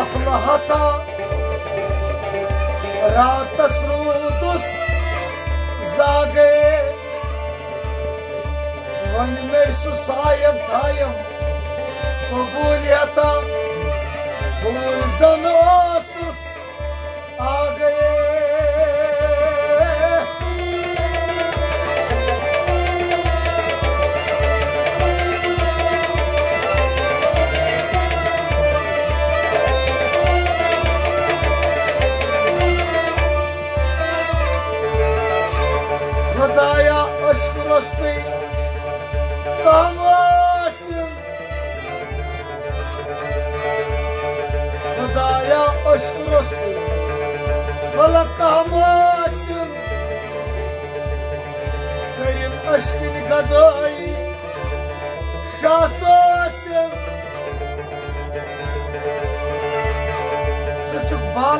أفلهتا را تسرودس زاگے۔ ون میں سسائم تھائم قبولیتا بول زنواسس آگئے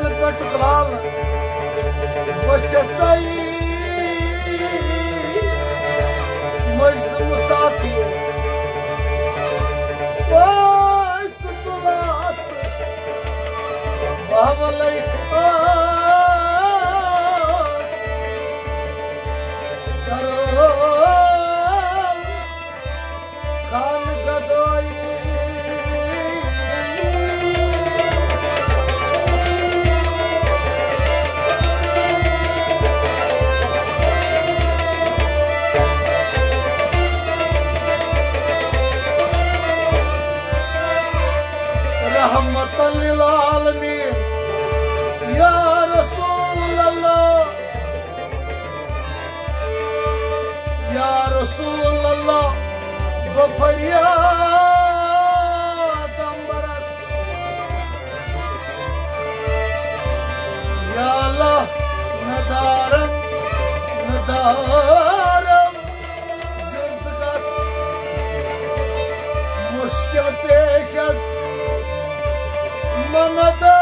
Kral Bert Kral Moçessai Majd Musati Baş Tulas Bahvalay Kras Karal Khan ઓ ફરિયાદ અંબરસ યા અલ્લાહ નદારમ નદારમ જઝદગત મુશ્કિલ પેશ મમદા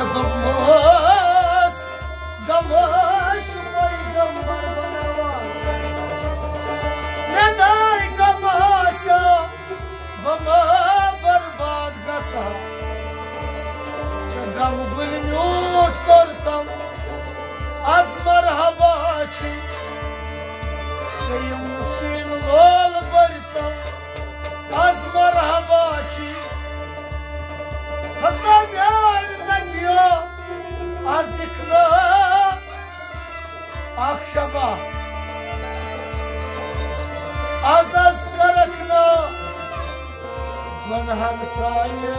evermore. Yazıklı. Akşama. Azaz karakına Menhan sayne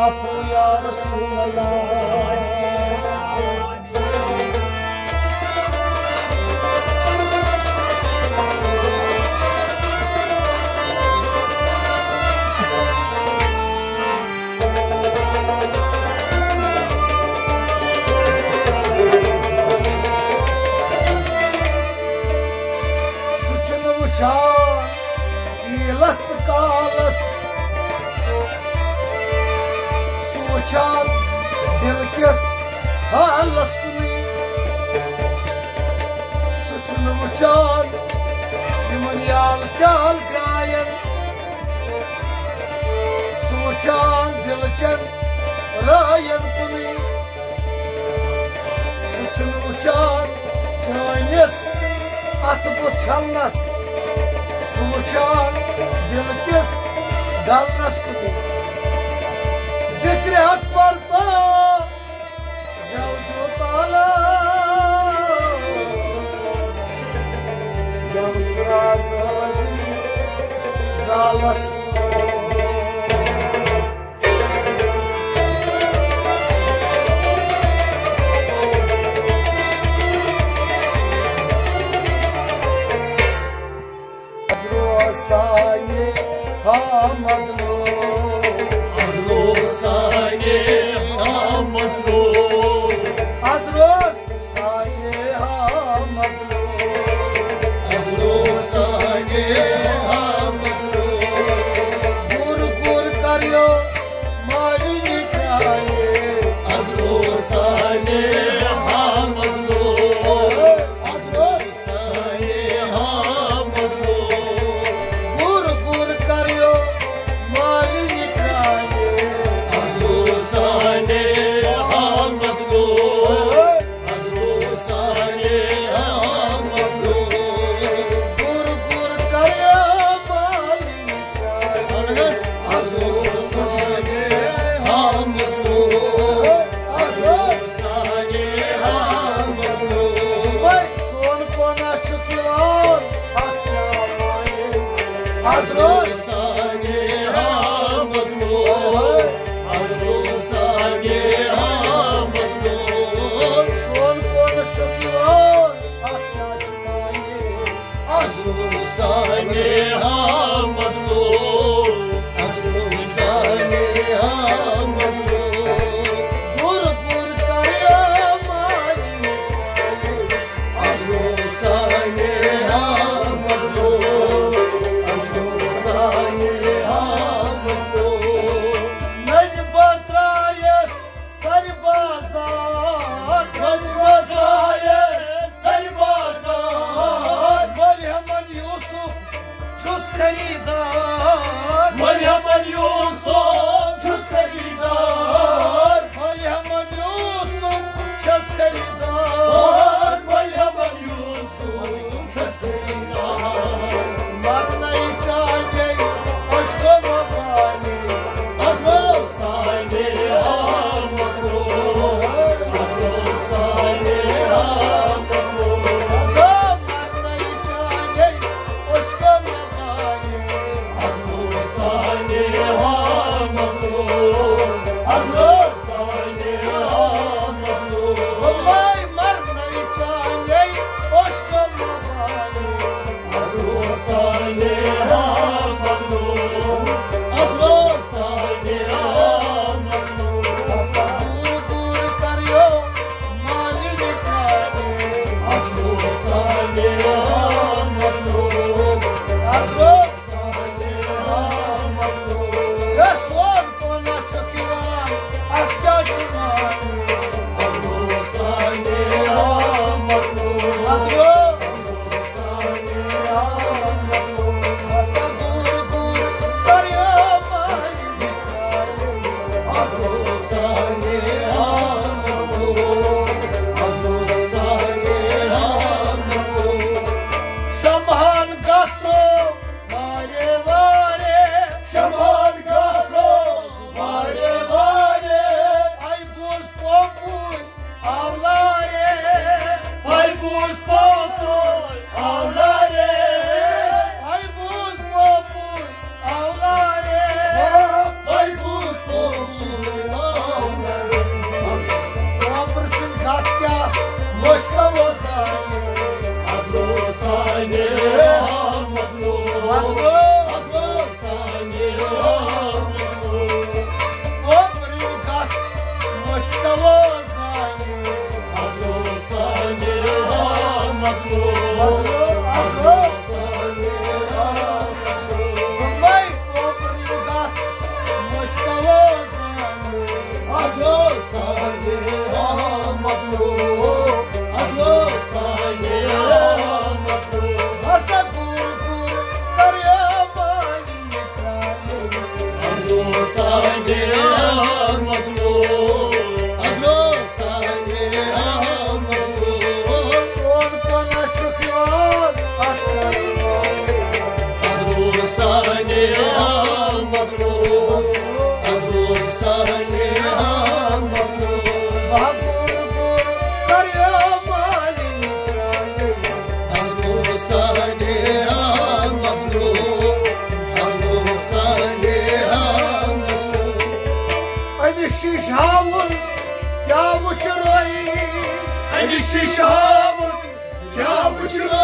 Apo ya Resulallah. چان دلچن رایم کنی سوچن uçan çaynes atıp uçanlas Suluçan dilkes dalnas kudu Zikri hak varta Zavdu talas Yavuz razı zalas. से हा ya Moşka Mosane Hazlı Mosane Ahmetlu Hazlı Hazlı Mosane Ahmetlu Ömrü kaç Moşka Mosane Hazlı Mosane Ahmetlu Hazlı Şişamın Kabuçular Zariz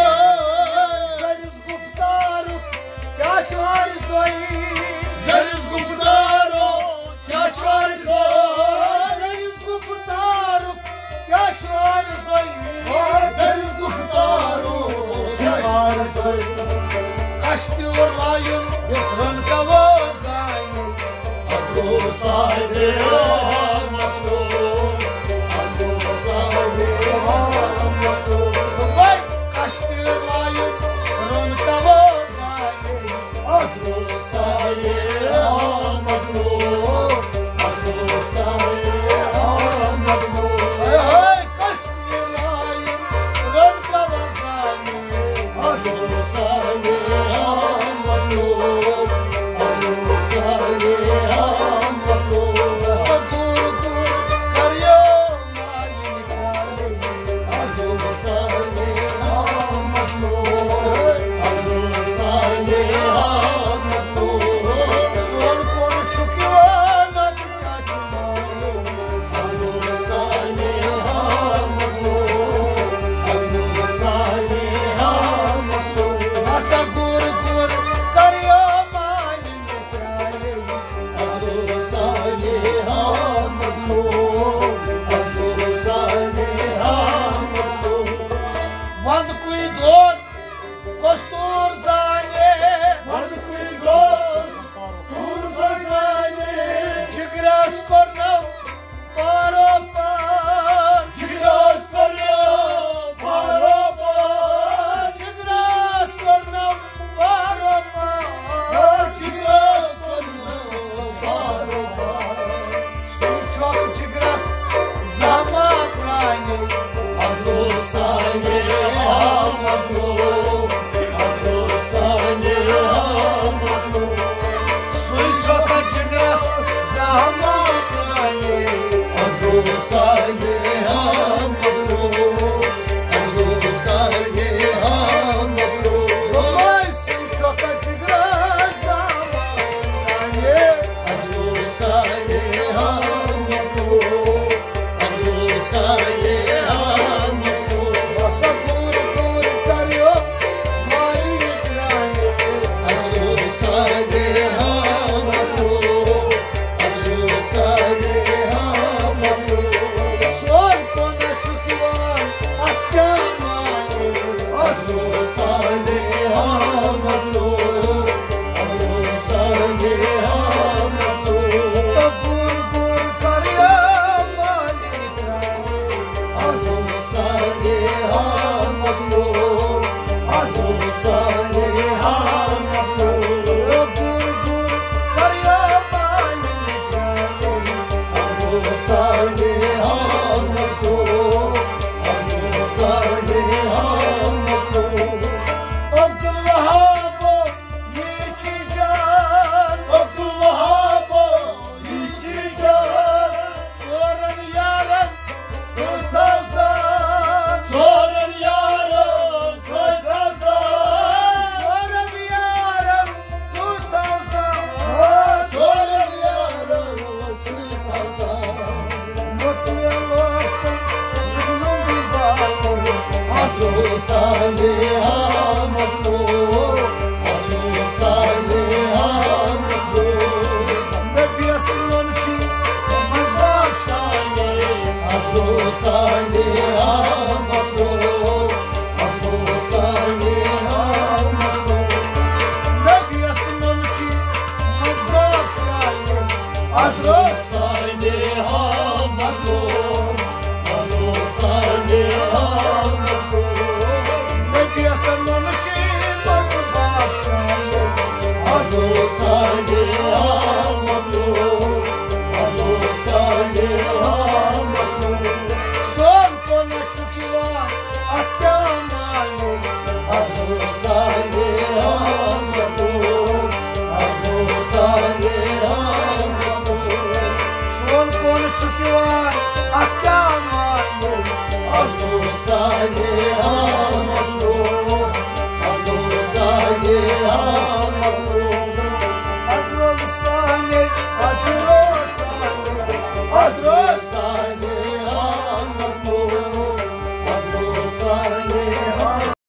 As luzes.